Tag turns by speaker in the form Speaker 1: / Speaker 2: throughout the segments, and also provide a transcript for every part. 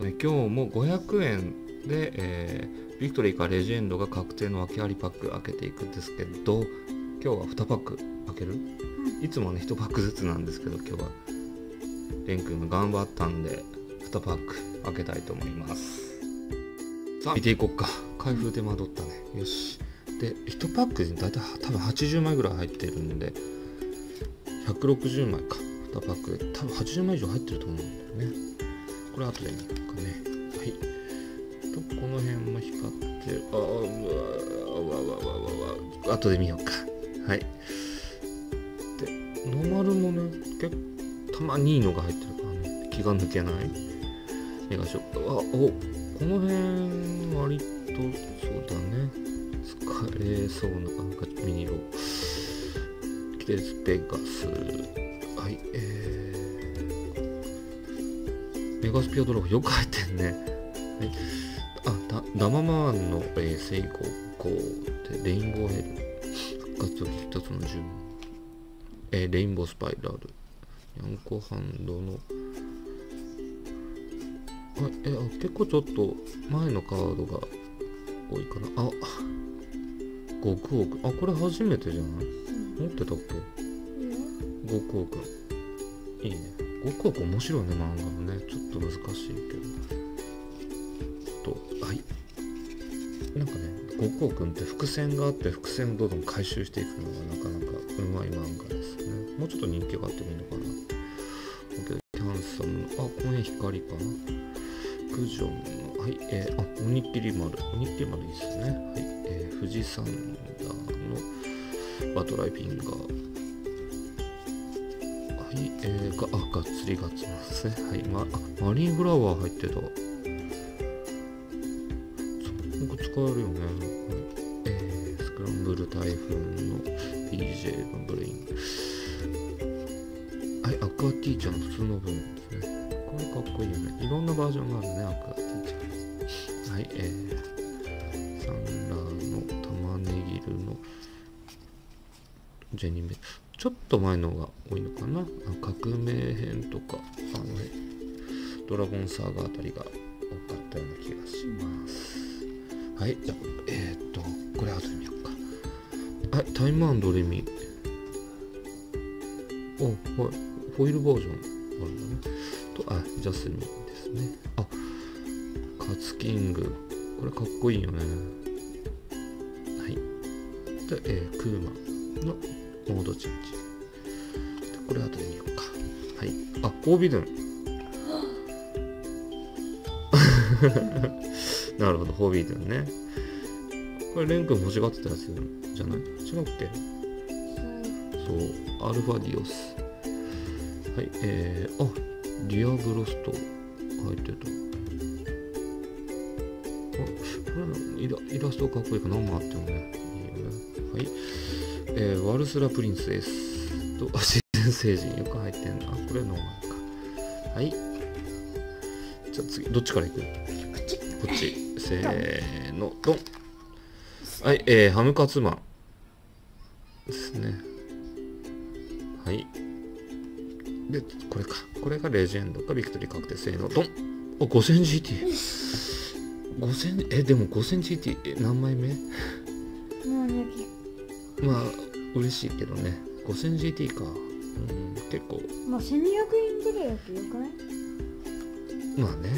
Speaker 1: とね今日も500円で、えー、ビクトリーかレジェンドが確定の訳ありパック開けていくんですけど今日は2パック開ける、いつもね1パックずつなんですけど今日はレン君が頑張ったんで2パック開けたいと思います。さあ見ていこっか。開封で惑ったね。よし。で1パックに大体多分80枚ぐらい入ってるんで160枚か。2パックで多分80枚以上入ってると思うんだよねこれ後で見ようかね。はい。とこの辺も光ってるああうわうわうわわわ後で見ようかはいでノーマルもね結構たまにいいのが入ってるからね気が抜けないメガショップあおこの辺割とそうだね使えそうななんかミニロキテレスペガスはいえー、メガスピアドラゴンよく入ってんね。はい。あダダママーンの、えー、セイココでレインボーヘル復活一つの順。えー、レインボースパイラル。ヤンコハンドの。あえあ結構ちょっと前のカードが多いかな。あ極億あこれ初めてじゃない、持ってたっけ？極億いいね極億面白いね漫画もね。ちょっと難しいけど。とはい。なんかね極億って伏線があって伏線をどんどん回収していくのがなかなかうまい漫画ですね。もうちょっと人気があってもいいのかな。キャンサムあこの辺光かな。クジョンのはい。えー、あおにぎり丸。おにぎり丸いいですね。はい。えー、富士山ダーのバトライフィンガー。いえー、があがっつりがっつりますねはいまあマリンフラワー入ってたこれ使えるよね、はいえー、スクランブル台風の PJ のブレインはいアクアティーチャーの普通の部分ですねこれかっこいいよね。いろんなバージョンがあるね、アクアティーチャー。はい、えー、サンラーの玉ねぎるのジェニメ。ちょっと前のが多いのかな？革命編とか、あの、ね、ドラゴンサーガーあたりが多かったような気がします。はい、じゃあ、えー、っと、これ後で見ようか。はい、タイムアンドレミ。お、はい、フォイルバージョンあるんだね。と、あ、ジャスミンですね。あ、カツキング。これかっこいいよね。はい。で、えー、クーマのモードチェンジ。でこれ後で見ようか。はい。あ、オービドゥン。なるほど、ホービードゥンね。これ、レン君欲しがってたやつじゃない？違うっけそう、アルファディオス。はい、えー、あ、ディアブロスト入ってた。あ、これイライラストかっこいいか何もあってもね。えー、ワルスラプリンス S と、あ、自然星人よく入ってんな。あ、これノーマルか。はい。じゃあ次、どっちからいく？こ
Speaker 2: っち。
Speaker 1: こっち。せーの、ドン。はい、えー、ハムカツマンですね。はい。で、これか。これがレジェンドかビクトリー確定性能。ドンお、5000GT。5000、え、でも 5000GT え何枚目？
Speaker 2: もうね、
Speaker 1: まあ、嬉しいけどね。5000GT か。うん、結構、
Speaker 2: まあ1200円ぐらいだとよくない？
Speaker 1: まあね。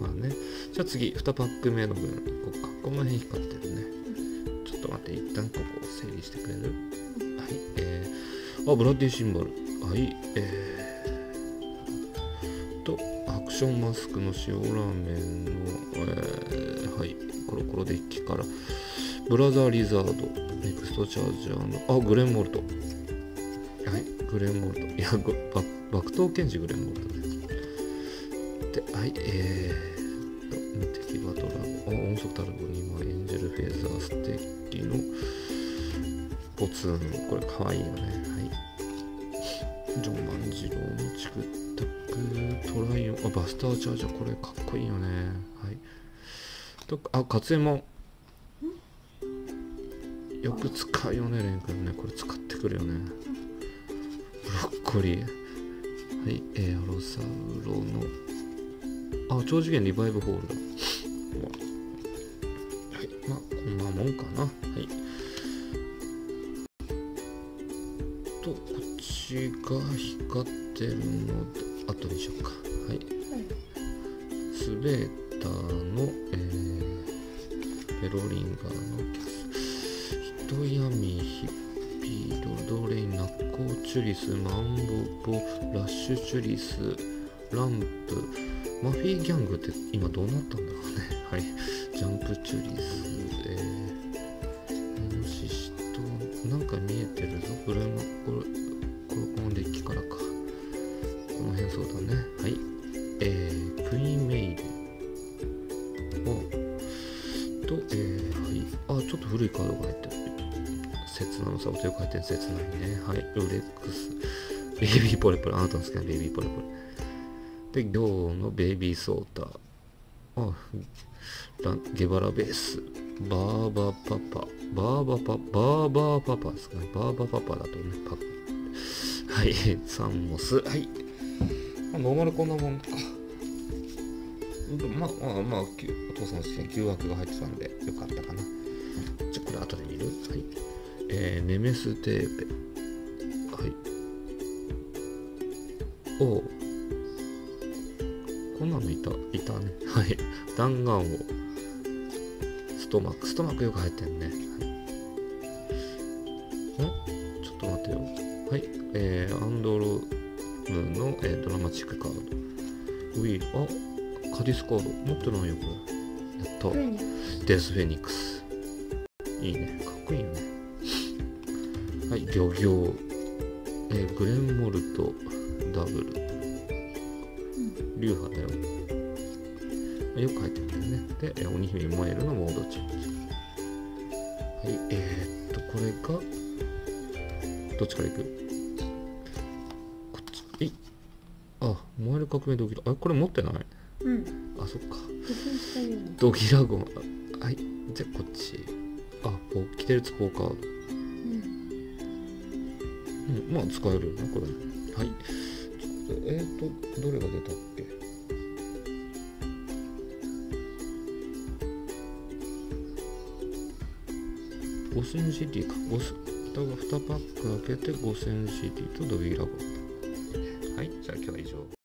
Speaker 1: まあね。じゃあ次、2パック目の分、こうか。この辺光ってるね。ちょっと待って、一旦ここを整理してくれる？はい、えー、あ、ブラッディシンボル。はい、えー、と、アクションマスクの塩ラーメンの、えー、はい、コロコロデッキから、ブラザーリザード、ネクストチャージャーの、あ、グレンモルト。はい、グレンモルト。いや、ごバ爆闘剣士グレンモルトです。で、はい、えーと、無敵バトラゴン、あ、音速タルゴ2枚、エンジェルフェザーステッキの、ポツン、これかわいいよね。はい。ジョン万次郎のチクタク、トライオン、あ、バスターチャージャー、これかっこいいよね。はい。と、あ、カツエモン。よく使うよね、レン君ね。これ使ってくるよね。ブロッコリー。はい、えー、アロサウロの。あ超次元リバイブホールだ。はいまあこんなもんかな。はい。とこっちが光ってるので後にしようか。はい。スベーターの、えー、ペロリンガーのキャス。人闇ヒッピードドレイナッコーチュリスマンボボラッシュチュリスランプ。マフィーギャングって今どうなったんだ？ろうねはい。ジャンプチュリス。えー、イノシシとなんか見えてるぞ。これもこれこれこのデッキからか。この辺そうだね。はい。えー、クイーンメイルをと、えー、はい、あ、ちょっと古いカードが入ってる。切なのサボテン書いてる切ないね。はい、ロレックス。ベイビーポレポレ。あなたの好きなベイビーポレポレ。で、今日のベイビーソータ。あ、ラゲバラベース。バーバパパ。バーバパ、バーバーパパですかね。バーバパパだとね、パはい、サンモス。はい。ノーマルこんなもんか。まあまあまあ、お父さんの好きな誘惑が入ってたんでよかったかな。じゃあこれ後で見る？はい。えー、ネメステーペ。はい。おうこんなのいた、いたね。はい。弾丸王。ストマック。ストマックよく入ってんね。はい。んちょっと待ってよ。はい。えー、アンドロムの、えードラマチックカード。ウィール、あカディスカード持ってないよこれやったデスフェニックスいいねかっこいいよねはい漁業。えーグレンモルトダブル。流派だよ。よく入ってるんだよね。でえー鬼姫モエルのモードチェンジ。はいえー、っとこれがどっちからいく？こっちえいあモエル革命ドキラあこれ持ってない？
Speaker 2: うん。
Speaker 1: あそっか。ドギラゴン。あはいじゃあこっち。あポキテルツポーカード
Speaker 2: うん
Speaker 1: まあ使えるよねこれ。はい。えっとえーとどれが出たっけ？5000 CD か。5ス2パック開けて5000 CD とドビーラボはいじゃあ今日は以上。